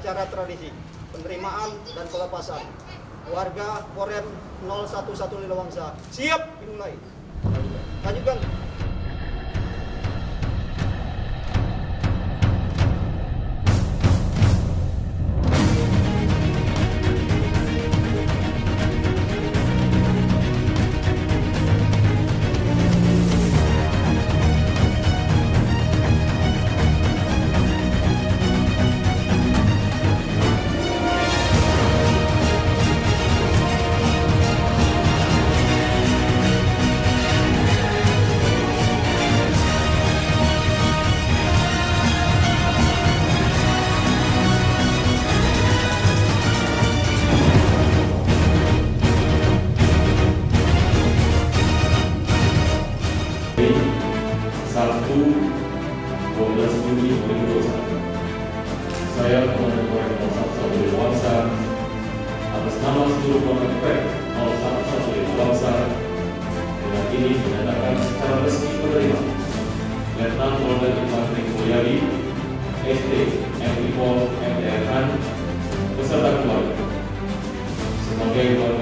ekstradisi, penerimaan dan pelepasan. Warga Korem 011 Lilawangsa siap dimulai. Lanjutkan. Sabtu 12 Juli 2021 saya Komandan Korem 011 Lewangsa atas nama seluruh Komandan Korem 011 Lewangsa dengan ini menyatakan secara resmi menerima Letnan Kolonel Infanteri Mulyadi MI Pol MTR Han beserta keluarga. Sebagai Komandan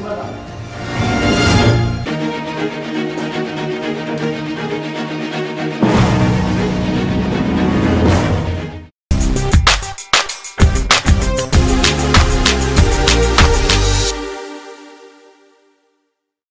出来了。